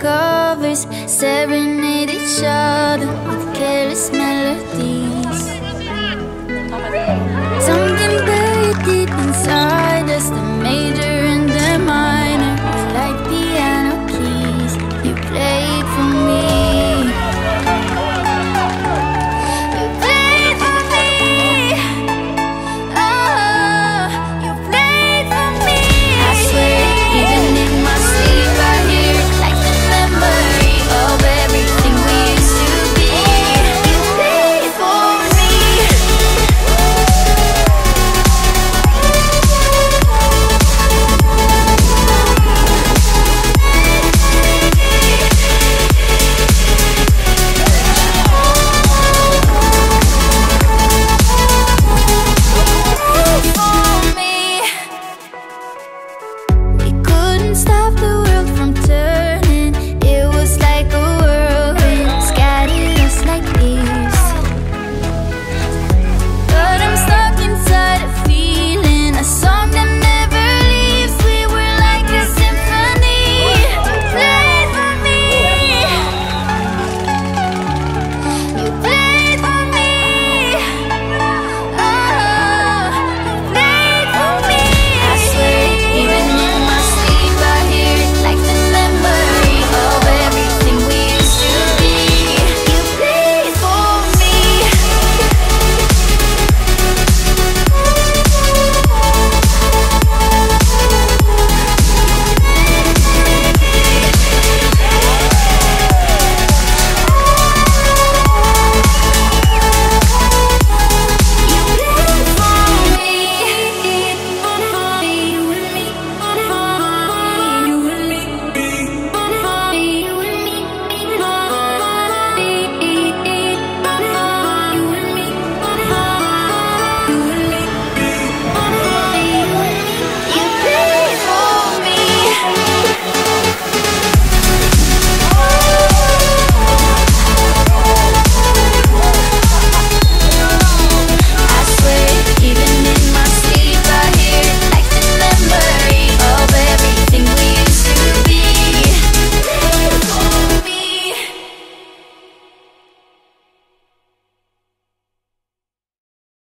covers, staring